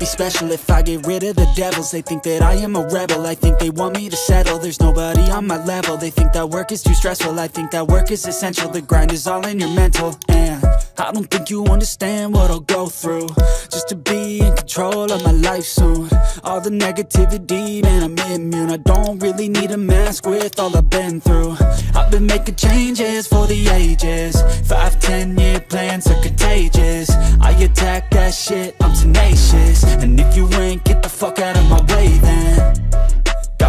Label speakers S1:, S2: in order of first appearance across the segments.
S1: be special. If I get rid of the devils They think that I am a rebel, I think they want me to settle. There's nobody on my level, they think that work is too stressful. I think that work is essential, the grind is all in your mental. And I don't think you understand what I'll go through. Just to be in control of my life soon All the negativity, man, I'm immune. I don't really need a mask with all I've been through. I've been making changes for the ages. Five, ten year plans are contagious. I attack that shit, I'm tenacious. And if you ain't, get the fuck out of my way then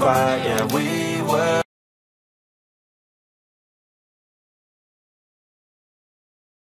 S2: quiet, yeah, we were